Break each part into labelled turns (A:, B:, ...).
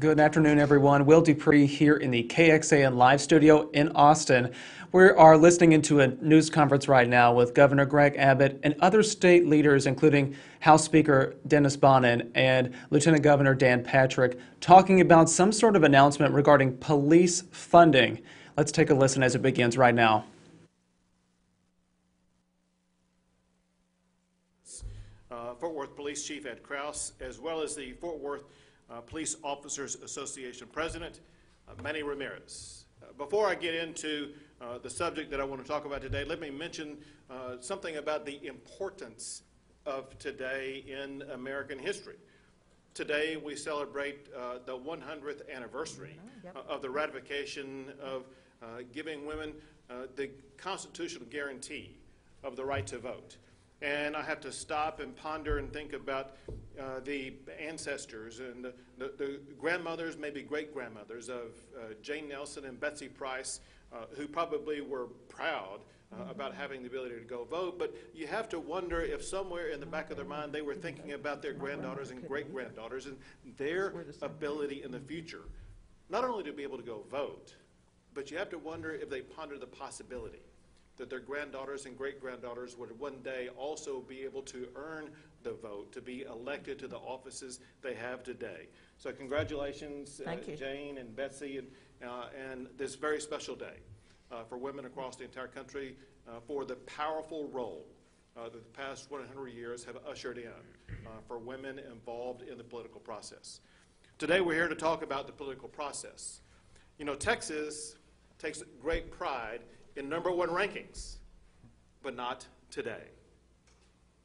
A: Good afternoon, everyone. Will Dupree here in the KXAN live studio in Austin. We are listening into a news conference right now with Governor Greg Abbott and other state leaders, including House Speaker Dennis Bonnen and Lieutenant Governor Dan Patrick, talking about some sort of announcement regarding police funding. Let's take a listen as it begins right now.
B: uh, Fort Worth Police Chief Ed Kraus, as well as the Fort Worth uh, Police Officers Association President, uh, Manny Ramirez. Uh, Before I get into uh, the subject that I want to talk about today, let me mention uh, something about the importance of today in American history. Today, we celebrate uh, the 100th anniversary uh, of the ratification of uh, giving women uh, the constitutional guarantee of the right to vote. And I have to stop and ponder and think about uh, the ancestors and the, the, the grandmothers, maybe great grandmothers of uh, Jane Nelson and Betsy Price, uh, who probably were proud uh, about having the ability to go vote. But you have to wonder if somewhere in the back of their mind they were thinking about their granddaughters and great granddaughters and their ability in the future, not only to be able to go vote, but you have to wonder if they ponder the possibility that their granddaughters and great granddaughters would one day also be able to earn the vote to be elected to the offices they have today. So, congratulations, uh. Jane and Betsy, and, uh, and this very special day uh, for women across the entire country uh, for the powerful role uh, that the past 100 years have ushered in uh, for women involved in the political process. Today, we're here to talk about the political process. You know, Texas takes great pride in number one rankings, but not today.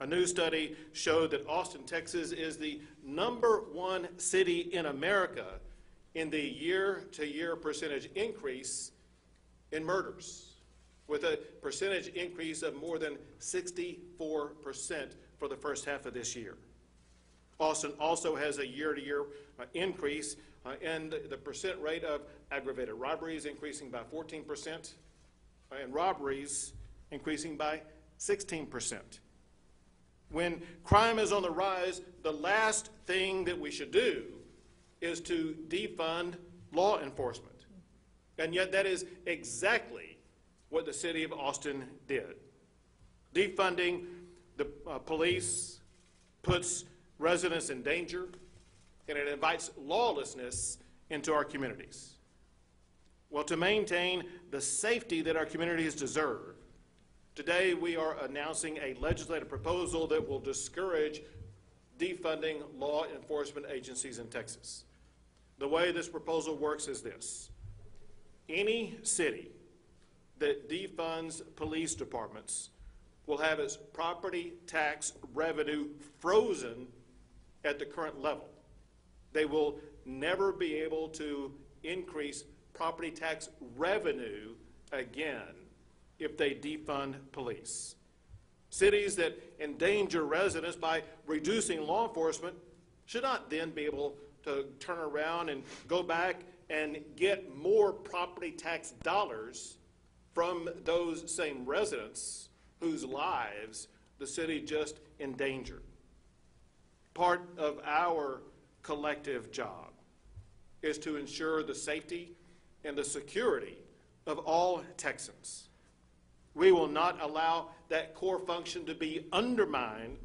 B: A new study showed that Austin, Texas is the number one city in America in the year to year percentage increase in murders, with a percentage increase of more than 64% for the first half of this year. Austin also has a year-to-year uh, increase uh, in the percent rate of aggravated robberies increasing by 14%, uh, and robberies increasing by 16%. When crime is on the rise, the last thing that we should do is to defund law enforcement. And yet, that is exactly what the city of Austin did. Defunding the uh, police puts residents in danger, and it invites lawlessness into our communities. Well, to maintain the safety that our communities deserve, today we are announcing a legislative proposal that will discourage defunding law enforcement agencies in Texas. The way this proposal works is this any city that defunds police departments will have its property tax revenue frozen at the current level. They will never be able to increase property tax revenue again if they defund police. Cities that endanger residents by reducing law enforcement should not then be able to turn around and go back and get more property tax dollars from those same residents whose lives the city just endangered. Part of our collective job is to ensure the safety and the security of all Texans. We will not allow that core function to be undermined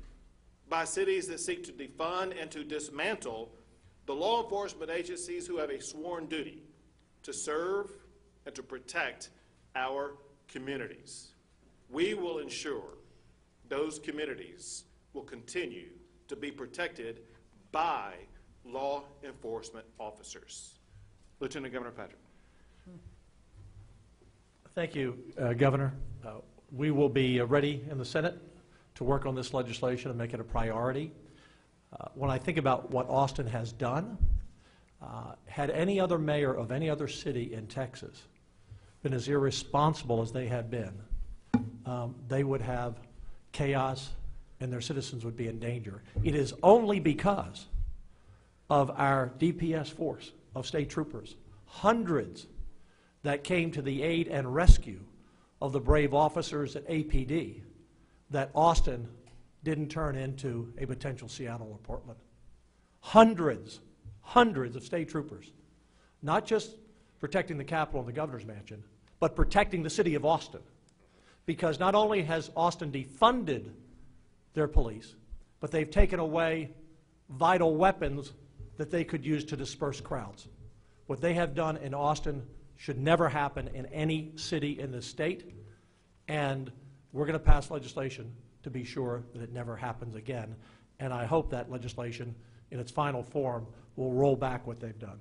B: by cities that seek to defund and to dismantle the law enforcement agencies who have a sworn duty to serve and to protect our communities. We will ensure those communities will continue to be protected by law enforcement officers. Lieutenant Governor Patrick.
C: Thank you, uh, Governor. Uh, We will be uh, ready in the Senate to work on this legislation and make it a priority. Uh, When I think about what Austin has done, uh, had any other mayor of any other city in Texas been as irresponsible as they have been, um, they would have chaos and their citizens would be in danger. It is only because of our DPS force of state troopers, hundreds that came to the aid and rescue of the brave officers at APD, that Austin didn't turn into a potential Seattle or Portland. Hundreds hundreds of state troopers, not just protecting the Capitol and the governor's mansion, but protecting the city of Austin. Because not only has Austin defunded their police, but they've taken away vital weapons that they could use to disperse crowds. What they have done in Austin should never happen in any city in the state, and we're going to pass legislation to be sure that it never happens again. And I hope that legislation, in its final form, will roll back what they've done.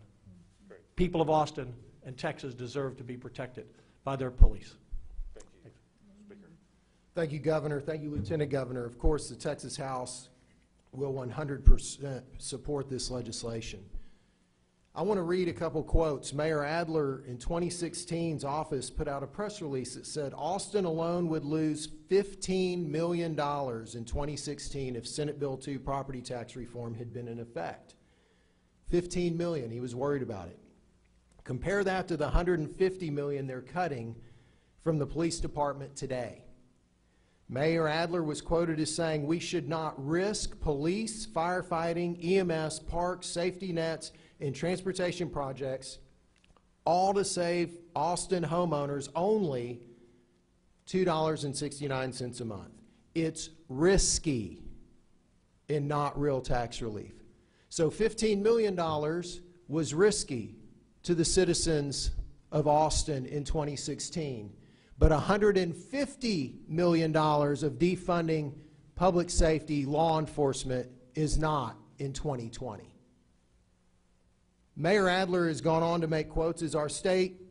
C: People of Austin and Texas deserve to be protected by their police.
B: Thank you. Speaker.
D: Thank you, Governor. Thank you, Lieutenant Governor. Of course, the Texas House will 100% support this legislation. I want to read a couple quotes. Mayor Adler in 2016's office put out a press release that said Austin alone would lose $15 million in 2016 if Senate Bill 2 property tax reform had been in effect. 15 million, he was worried about it. Compare that to the 150 million they're cutting from the police department today. Mayor Adler was quoted as saying, "We should not risk police, firefighting, EMS, parks, safety nets, and transportation projects, all to save Austin homeowners only $2.69 a month. It's risky and not real tax relief. So $15 million was risky to the citizens of Austin in 2016. But $150 million of defunding public safety law enforcement is not in 2020. Mayor Adler has gone on to make quotes as our state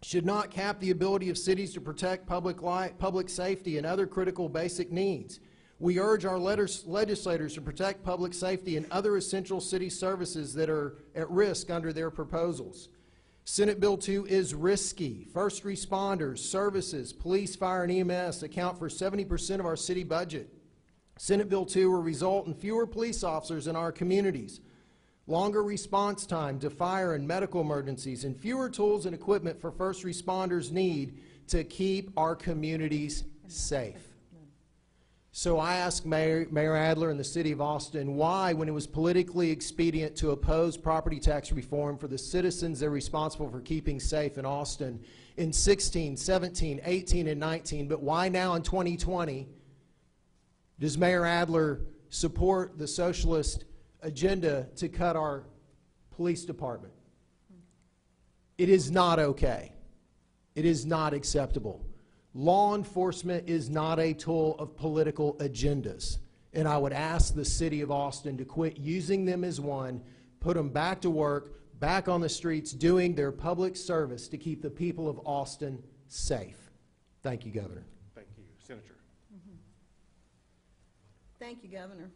D: should not cap the ability of cities to protect public life, public safety and other critical basic needs. We urge our legislators to protect public safety and other essential city services that are at risk under their proposals. Senate Bill 2 is risky. First responders, services, police, fire, and EMS account for 70% of our city budget. Senate Bill 2 will result in fewer police officers in our communities, longer response time to fire and medical emergencies, and fewer tools and equipment for first responders need to keep our communities safe. So I asked Mayor, Mayor Adler and the city of Austin why, when it was politically expedient to oppose property tax reform for the citizens they're responsible for keeping safe in Austin in 16, 17, 18, and 19, but why now in 2020 does Mayor Adler support the socialist agenda to cut our police department? It is not okay. It is not acceptable. Law enforcement is not a tool of political agendas. And I would ask the city of Austin to quit using them as one, put them back to work, back on the streets, doing their public service to keep the people of Austin safe. Thank you, Governor.
B: Thank you. Senator. Mm-hmm.
E: Thank you, Governor.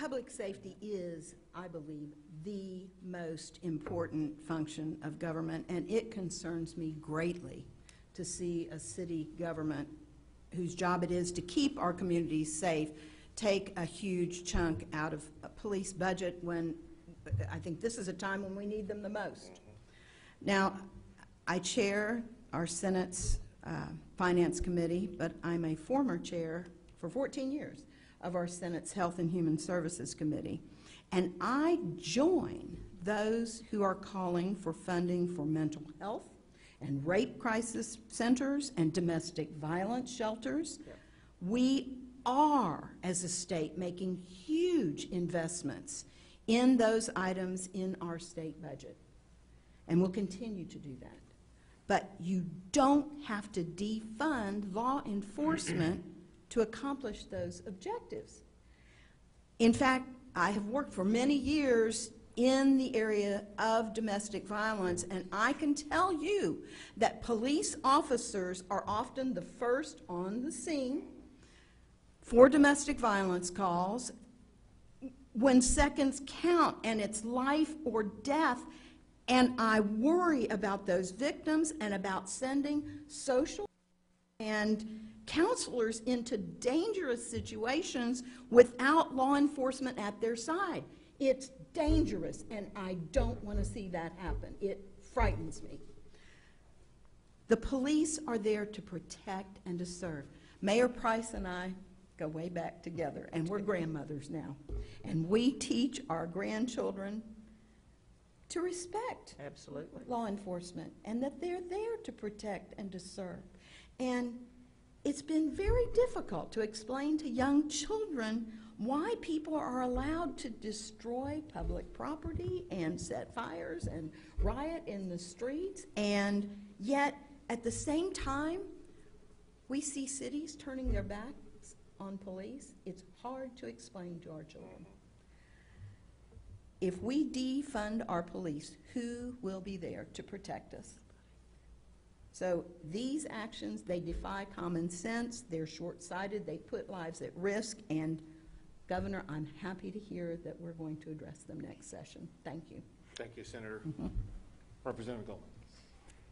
E: Public safety is, I believe, the most important function of government, and it concerns me greatly to see a city government whose job it is to keep our communities safe take a huge chunk out of a police budget when I think this is a time when we need them the most. Now, I chair our Senate's uh, Finance Committee, but I'm a former chair for 14 years of our Senate's Health and Human Services Committee. And I join those who are calling for funding for mental health and rape crisis centers and domestic violence shelters. We are, as a state, making huge investments in those items in our state budget. And we'll continue to do that. But you don't have to defund law enforcement to accomplish those objectives. In fact, I have worked for many years in the area of domestic violence, and I can tell you that police officers are often the first on the scene for domestic violence calls when seconds count and it's life or death. And I worry about those victims and about sending social and counselors into dangerous situations without law enforcement at their side. It's dangerous, and I don't want to see that happen. It frightens me. The police are there to protect and to serve. Mayor Price and I go way back together, and we're grandmothers now. And we teach our grandchildren to respect
F: Absolutely.
E: law enforcement and that they're there to protect and to serve. And it's been very difficult to explain to young children why people are allowed to destroy public property and set fires and riot in the streets, and yet at the same time, we see cities turning their backs on police. It's hard to explain to our children. If we defund our police, who will be there to protect us? So these actions, they defy common sense, they're short-sighted, they put lives at risk, and Governor, I'm happy to hear that we're going to address them next session. Thank you.
B: Thank you, Senator. Representative Goldman.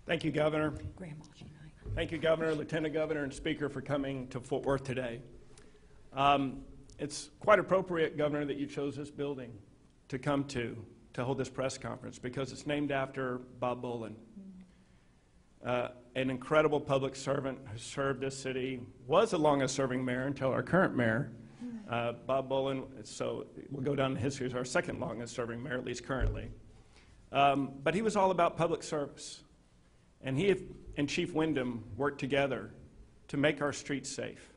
G: Thank you, Governor.
E: Grandma's Unite.
G: Thank you, Governor, Lieutenant Governor, and Speaker for coming to Fort Worth today. Um, It's quite appropriate, Governor, that you chose this building to come to, to hold this press conference, because it's named after Bob Bolen, uh, an incredible public servant who served this city, was the longest-serving mayor until our current mayor, uh, Bob Bolen, so we'll go down in history as our second longest-serving mayor, at least currently. Um, But he was all about public service. And he and Chief Windham worked together to make our streets safe.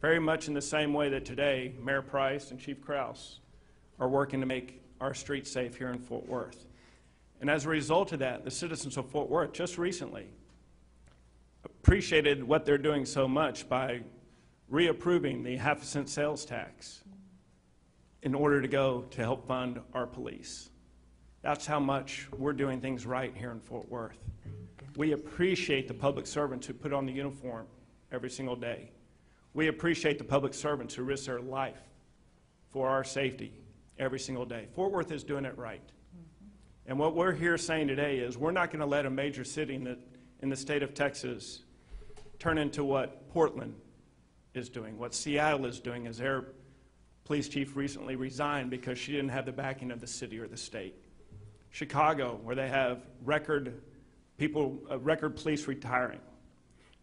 G: Very much in the same way that today, Mayor Price and Chief Kraus are working to make our streets safe here in Fort Worth. And as a result of that, the citizens of Fort Worth just recently appreciated what they're doing so much by reapproving the half a cent sales tax in order to go to help fund our police. That's how much we're doing things right here in Fort Worth. We appreciate the public servants who put on the uniform every single day. We appreciate the public servants who risk their life for our safety every single day. Fort Worth is doing it right. And what we're here saying today is we're not going to let a major city in the, in the state of Texas turn into what Portland is doing, what Seattle is doing, as their police chief recently resigned because she didn't have the backing of the city or the state. Chicago, where they have record people, uh, record police retiring.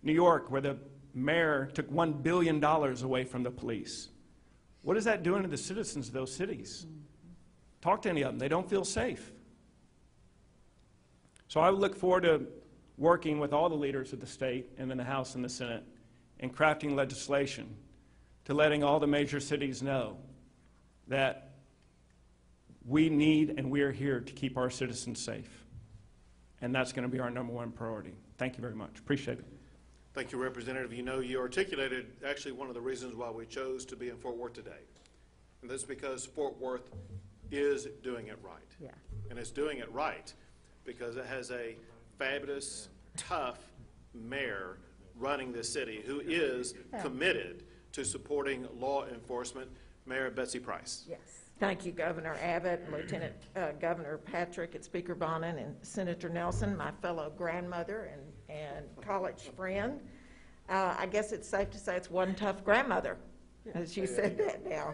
G: New York, where the mayor took $1 billion away from the police. What is that doing to the citizens of those cities? Talk to any of them. They don't feel safe. So I look forward to working with all the leaders of the state and in the House and the Senate in crafting legislation to letting all the major cities know that we need and we are here to keep our citizens safe. And that's going to be our number one priority. Thank you very much. Appreciate it.
B: Thank you, Representative. You know, you articulated actually one of the reasons why we chose to be in Fort Worth today. And that's because Fort Worth is doing it right.
F: Yeah.
B: And it's doing it right because it has a fabulous, tough mayor running this city who is committed to supporting law enforcement, Mayor Betsy Price.
F: Yes. Thank you, Governor Abbott, Lieutenant uh, Governor Patrick, and Speaker Bonnen, and Senator Nelson, my fellow grandmother and, and college friend. Uh, I guess it's safe to say it's one tough grandmother, as you said that now.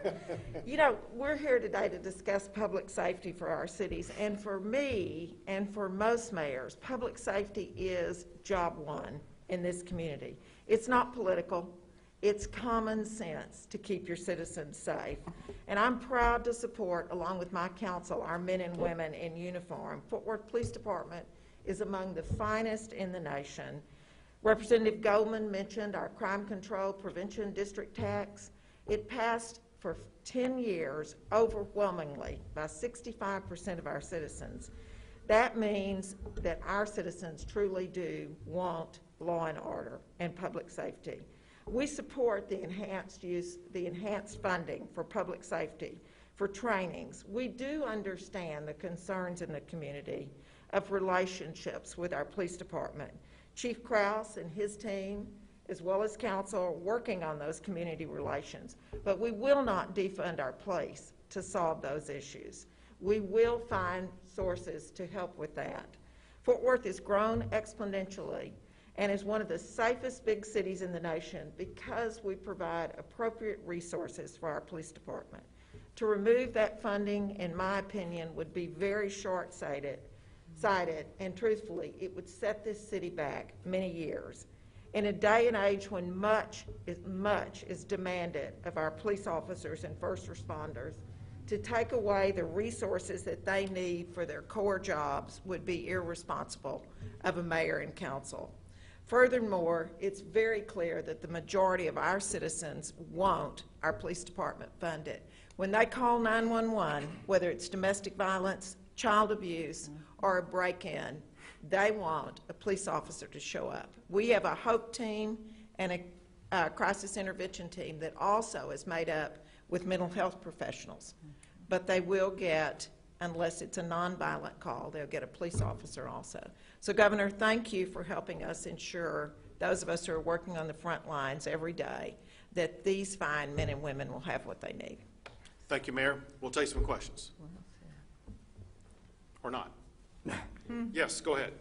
F: You know, we're here today to discuss public safety for our cities, and for me, and for most mayors, public safety is job one in this community. It's not political. It's common sense to keep your citizens safe. And I'm proud to support, along with my council, our men and women in uniform. Fort Worth Police Department is among the finest in the nation. Representative Goldman mentioned our crime control prevention district tax. It passed for 10 years overwhelmingly by 65% of our citizens. That means that our citizens truly do want law and order and public safety. We support the enhanced use, the enhanced funding for public safety, for trainings. We do understand the concerns in the community of relationships with our police department. Chief Kraus and his team, as well as council, working on those community relations. But we will not defund our police to solve those issues. We will find sources to help with that. Fort Worth has grown exponentially and is one of the safest big cities in the nation because we provide appropriate resources for our police department. To remove that funding, in my opinion, would be very short-sighted, sighted, and truthfully, it would set this city back many years. In a day and age when much is, much is demanded of our police officers and first responders, to take away the resources that they need for their core jobs would be irresponsible of a mayor and council. Furthermore, it's very clear that the majority of our citizens want our police department funded. When they call 911, whether it's domestic violence, child abuse, or a break-in, they want a police officer to show up. We have a HOPE team and a crisis intervention team that also is made up with mental health professionals. But they will get, unless it's a nonviolent call, they'll get a police officer also. So Governor, thank you for helping us ensure, those of us who are working on the front lines every day, that these fine men and women will have what they need.
B: Thank you, Mayor. We'll take some questions. Or not. Yes, go ahead.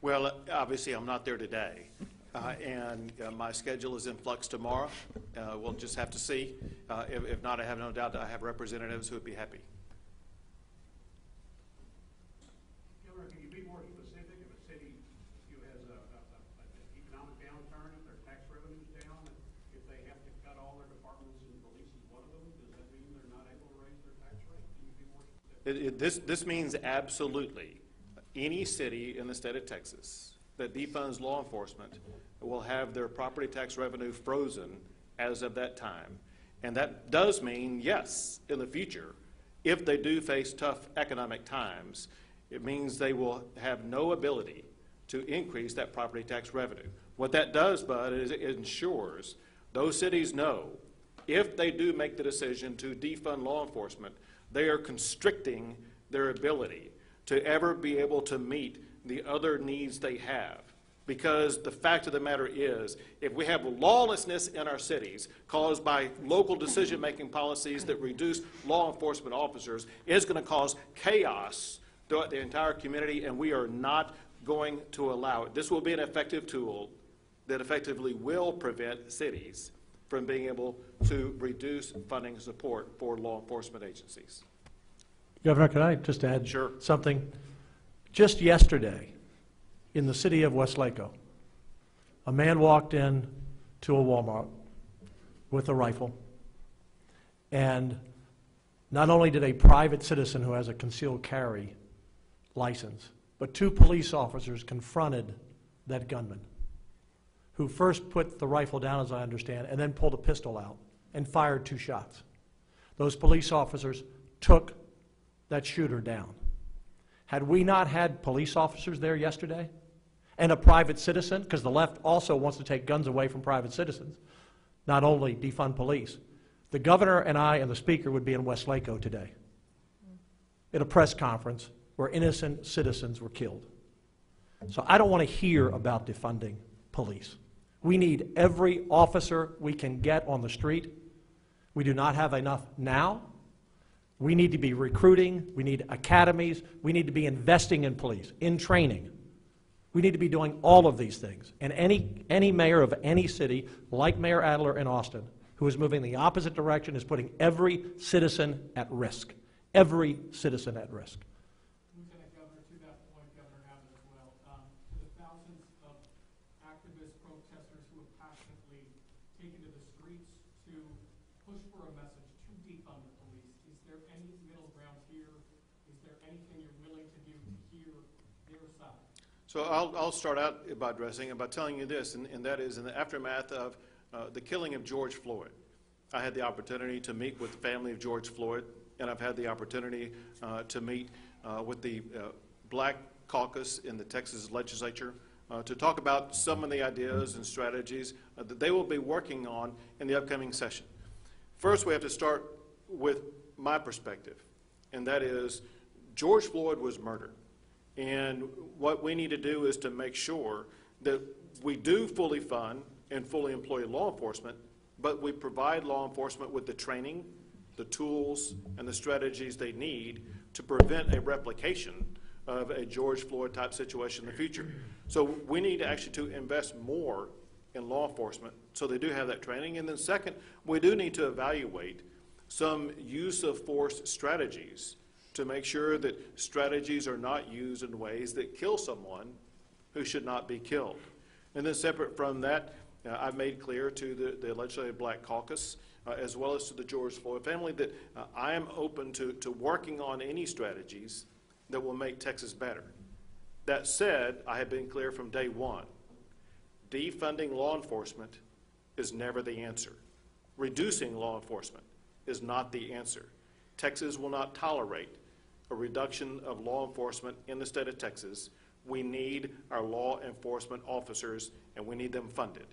B: Well, obviously, I'm not there today, uh, and uh, my schedule is in flux tomorrow. Uh, We'll just have to see. Uh, If if not, I have no doubt that I have representatives who would be happy.
H: Governor, can you be more specific if a city, you has a, a, a, an economic downturn, if their tax revenue's down, if they have to cut all their departments and police is one of them, does that mean they're not able to raise their tax rate? Can you be more specific?
B: It- it- This, this means absolutely, any city in the state of Texas that defunds law enforcement will have their property tax revenue frozen as of that time. And that does mean, yes, in the future, if they do face tough economic times, it means they will have no ability to increase that property tax revenue. What that does, Bud, is it ensures those cities know if they do make the decision to defund law enforcement, they are constricting their ability to ever be able to meet the other needs they have. Because the fact of the matter is, if we have lawlessness in our cities caused by local decision-making policies that reduce law enforcement officers, it's going to cause chaos throughout the entire community, and we are not going to allow it. This will be an effective tool that effectively will prevent cities from being able to reduce funding support for law enforcement agencies.
C: Governor, could I just add
B: Sure.
C: something? Just yesterday, in the city of Weslaco, a man walked in to a Walmart with a rifle, and not only did a private citizen who has a concealed carry license, but two police officers confronted that gunman, who first put the rifle down, as I understand, and then pulled a pistol out and fired two shots. Those police officers took that shooter down. Had we not had police officers there yesterday and a private citizen, because the left also wants to take guns away from private citizens, not only defund police, the governor and I and the speaker would be in Weslaco today at a press conference where innocent citizens were killed. So I don't want to hear about defunding police. We need every officer we can get on the street. We do not have enough now. We need to be recruiting, we need academies, we need to be investing in police, in training. We need to be doing all of these things. And any, any mayor of any city, like Mayor Adler in Austin, who is moving in the opposite direction, is putting every citizen at risk. Every citizen at risk.
H: Activists, protesters who have passionately taken to the streets to push for a message to defund the police, is there any middle ground here? Is there anything you're willing to do to hear their side?
B: So I'll, I'll start out by addressing and by telling you this, and, and that is in the aftermath of uh, the killing of George Floyd. I had the opportunity to meet with the family of George Floyd, and I've had the opportunity uh, to meet uh, with the uh, Black Caucus in the Texas legislature uh, to talk about some of the ideas and strategies uh, that they will be working on in the upcoming session. First, we have to start with my perspective, and that is George Floyd was murdered. And what we need to do is to make sure that we do fully fund and fully employ law enforcement, but we provide law enforcement with the training, the tools, and the strategies they need to prevent a replication of a George Floyd type situation in the future. So we need actually to invest more in law enforcement, so they do have that training. And then second, we do need to evaluate some use of force strategies to make sure that strategies are not used in ways that kill someone who should not be killed. And then separate from that, uh, I've made clear to the, the Legislative Black Caucus, uh, as well as to the George Floyd family, that uh, I am open to, to working on any strategies that will make Texas better. That said, I have been clear from day one, defunding law enforcement is never the answer. Reducing law enforcement is not the answer. Texas will not tolerate a reduction of law enforcement in the state of Texas. We need our law enforcement officers, and we need them funded.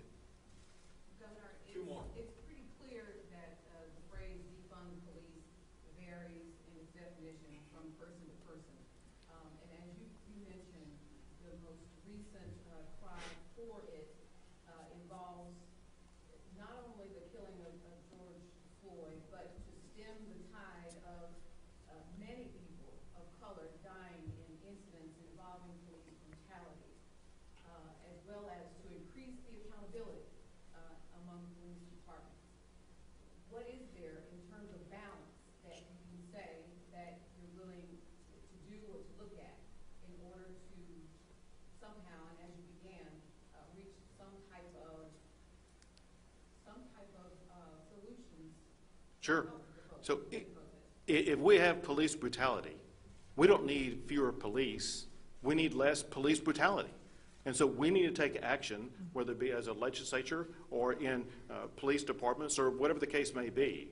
I: Governor, it's, it's pretty clear that uh, the phrase defund police varies in its definition from person to person. Um, And as you, you mentioned, the most recent uh, cry for it uh, involves not only the killing of of George Floyd, but to stem the tide of uh, many people of color dying in incidents involving police brutality uh, as well as to increase the accountability uh, among police departments. What is there in terms of balance that you can say that you're willing to to do or to look at in order to as you began, uh, reach some type of, some type of uh, solutions?
B: Sure.
I: to the protest-
B: So
I: to
B: i- I- If we have police brutality, we don't need fewer police, we need less police brutality. And so we need to take action, whether it be as a legislature or in uh, police departments or whatever the case may be.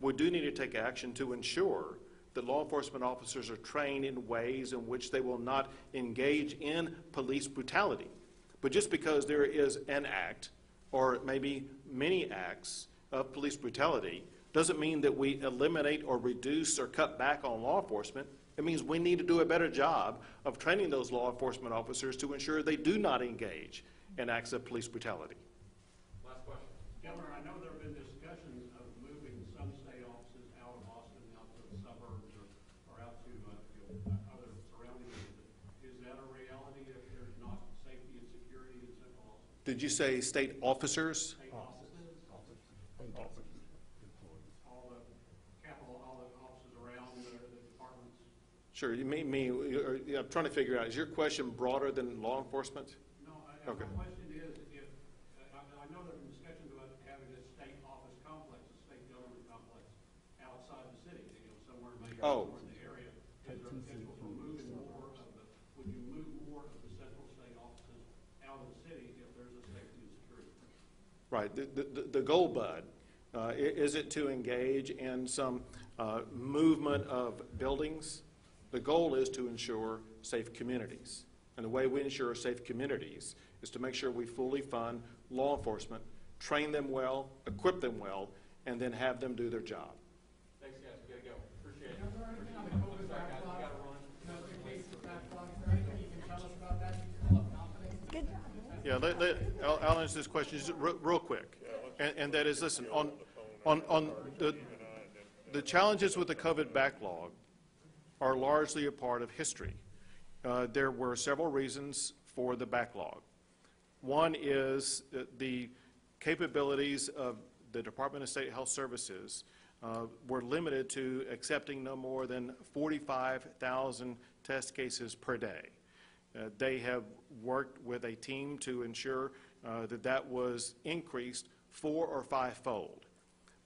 B: We do need to take action to ensure that law enforcement officers are trained in ways in which they will not engage in police brutality. But just because there is an act, or maybe many acts of police brutality, doesn't mean that we eliminate or reduce or cut back on law enforcement. It means we need to do a better job of training those law enforcement officers to ensure they do not engage in acts of police brutality.
J: Governor, I know there have been discussions of moving some state offices out of Austin, out to the suburbs or, or out to, uh, you know, other surrounding areas. Is that a reality if there's not safety and security in central Austin?
B: Did you say state officers?
J: All the capital, all the offices around the, the departments?
B: Sure, you mean me, or- yeah, uh, I'm trying to figure out, is your question broader than law enforcement?
J: No, I,
B: Okay.
J: my question is, if, I, I know there's been discussions about having a state office complex, a state government complex outside the city, you know, somewhere
B: Oh.
J: in the area. Is there potential for moving more of the, would you move more of the central state offices out of the city if there's a safety and security?
B: Right, the, the, the goal, Bud, uh, is it to engage in some uh, movement of buildings? The goal is to ensure safe communities. And the way we ensure safe communities is to make sure we fully fund law enforcement, train them well, equip them well, and then have them do their job.
J: Thanks, guys, we gotta go, appreciate it.
H: Is there anything on the COVID backlog, notifications backlog, is there anything you can tell us about that? You feel confident?
B: Yeah, let, let, I'll, I'll answer this question real, real quick. And, and that is, listen, on, on, on the, the challenges with the COVID backlog are largely a part of history. Uh, there were several reasons for the backlog. One is the capabilities of the Department of State Health Services uh, were limited to accepting no more than 45,000 test cases per day. Uh, They have worked with a team to ensure uh, that that was increased four or fivefold.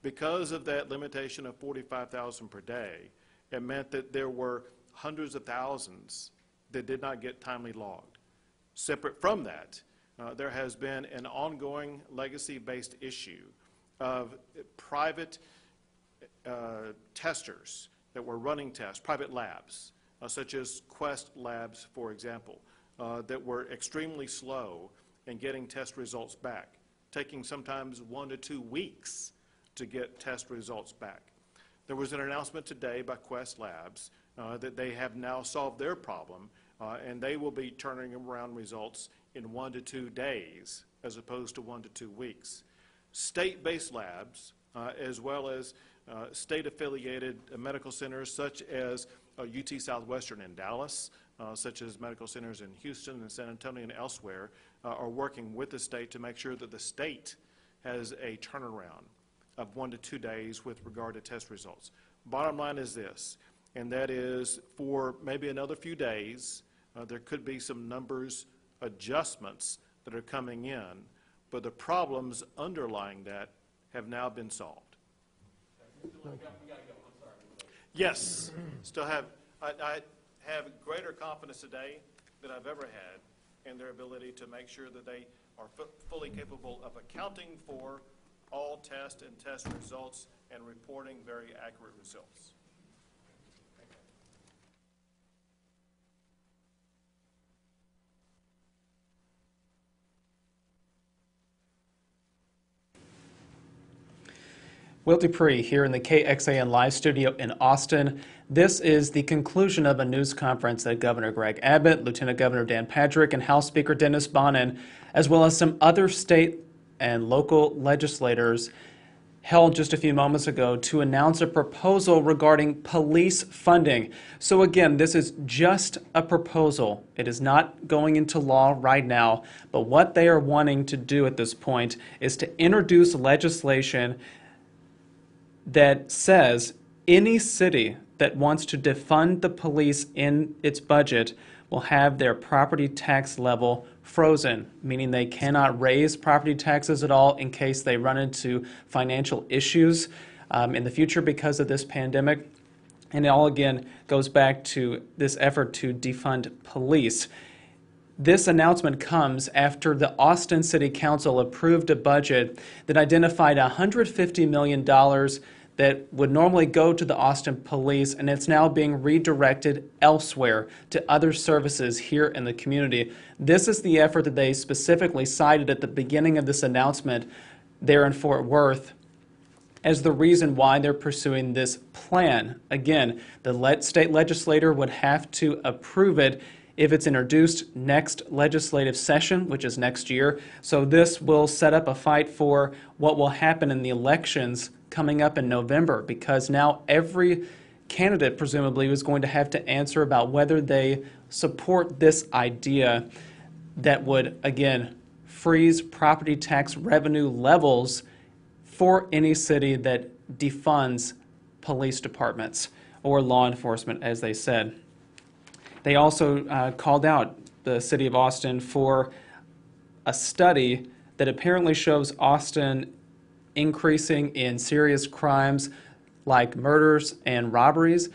B: Because of that limitation of 45,000 per day, it meant that there were hundreds of thousands that did not get timely logged. Separate from that, uh, there has been an ongoing legacy-based issue of private uh, testers that were running tests, private labs, uh, such as Quest Labs, for example, uh, that were extremely slow in getting test results back, taking sometimes one to two weeks to get test results back. There was an announcement today by Quest Labs uh, that they have now solved their problem, uh, and they will be turning around results in one to two days as opposed to one to two weeks. State-based labs, uh, as well as uh, state-affiliated uh, medical centers such as UT Southwestern in Dallas, uh, such as medical centers in Houston and San Antonio and elsewhere, uh, are working with the state to make sure that the state has a turnaround of one to two days with regard to test results. Bottom line is this, and that is for maybe another few days, uh, there could be some numbers adjustments that are coming in, but the problems underlying that have now been solved. Yes, still have, I, I have greater confidence today than I've ever had in their ability to make sure that they are fu- fully capable of accounting for all test and test results and reporting very accurate results.
A: Will Dupree here in the KXAN live studio in Austin. This is the conclusion of a news conference that Governor Greg Abbott, Lieutenant Governor Dan Patrick, and House Speaker Dennis Bonnen, as well as some other state and local legislators, held just a few moments ago to announce a proposal regarding police funding. So, again, this is just a proposal. It is not going into law right now, but what they are wanting to do at this point is to introduce legislation that says any city that wants to defund the police in its budget will have their property tax level frozen, meaning they cannot raise property taxes at all in case they run into financial issues um, in the future because of this pandemic. And it all again goes back to this effort to defund police. This announcement comes after the Austin City Council approved a budget that identified $150 million that would normally go to the Austin Police, and it's now being redirected elsewhere to other services here in the community. This is the effort that they specifically cited at the beginning of this announcement there in Fort Worth as the reason why they're pursuing this plan. Again, the state legislator would have to approve it if it's introduced next legislative session, which is next year. So this will set up a fight for what will happen in the elections coming up in November because now every candidate presumably was going to have to answer about whether they support this idea that would, again, freeze property tax revenue levels for any city that defunds police departments or law enforcement, as they said. They also uh, called out the city of Austin for a study that apparently shows Austin increasing in serious crimes like murders and robberies.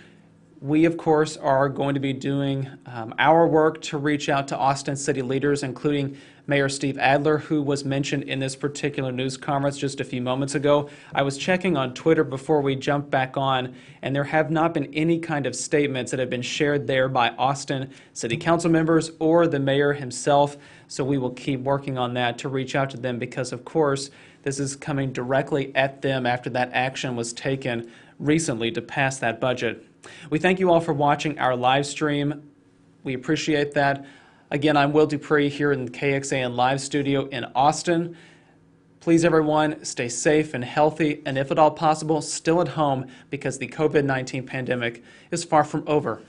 A: We, of course, are going to be doing um, our work to reach out to Austin city leaders, including Mayor Steve Adler, who was mentioned in this particular news conference just a few moments ago. I was checking on Twitter before we jumped back on, and there have not been any kind of statements that have been shared there by Austin city council members or the mayor himself. So we will keep working on that to reach out to them because, of course, this is coming directly at them after that action was taken recently to pass that budget. We thank you all for watching our live stream. We appreciate that. Again, I'm Will Dupree here in the KXAN live studio in Austin. Please, everyone, stay safe and healthy, and if at all possible, still at home because the COVID 19 pandemic is far from over.